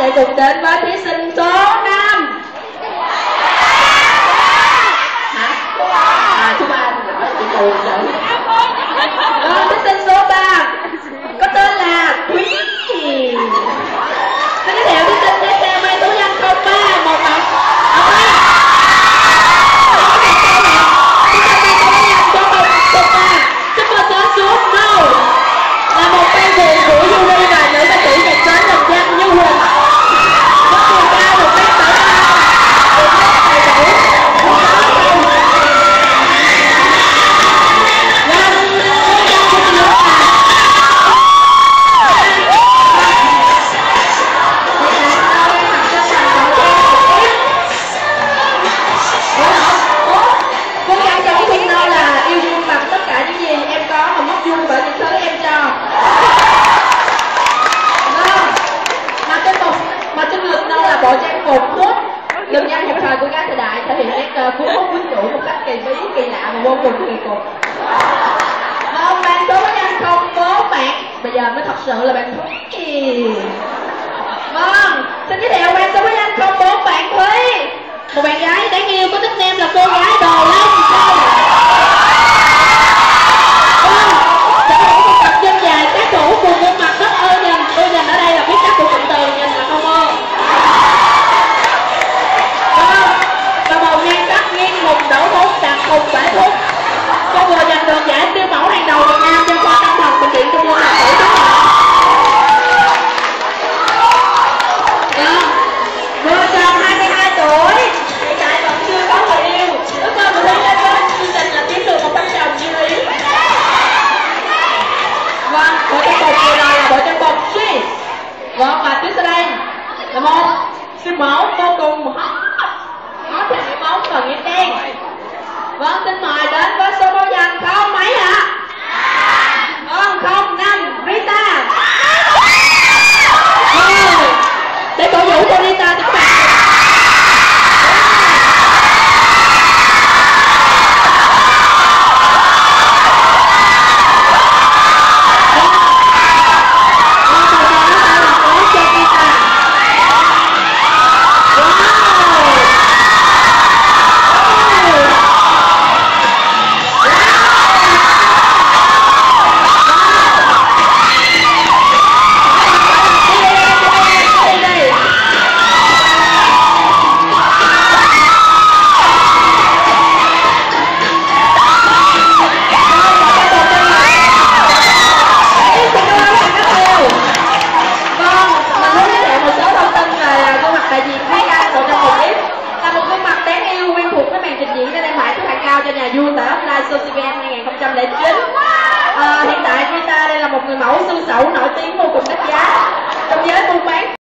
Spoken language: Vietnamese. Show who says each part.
Speaker 1: त्याचं उदाहरण मात्र sir bộ trang phục cốt dân gian một thời của gái thời đại, thể hiện nét ờ, cuốn hút quyến rũ một cách kỳ bí, kỳ lạ và vô cùng kỳ cục. Vâng bạn tố nhanh không bố bạn bây giờ mới thật sự là bạn thúy. Vâng xin giới thiệu bạn Đúng không? Sư mẫu vô cùng hóa chạy bóng và nghĩa đen Vâng, xin mời đến với số báo danh không? Asean 2009 à, Hiện tại Rita đây là một người mẫu xương sẩu nổi tiếng vô cùng đắt giá. Trong giới buôn bán.